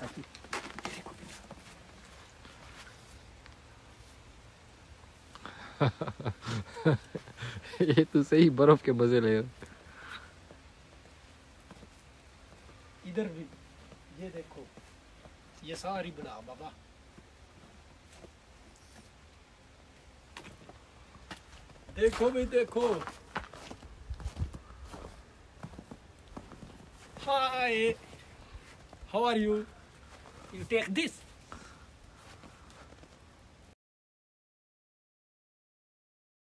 ताकि ये तो सही बर्फ़ के मज़े ले इधर भी, ये देखो, ये सारी बना, बाबा। देखो भाई देखो। Hi how are you you take this.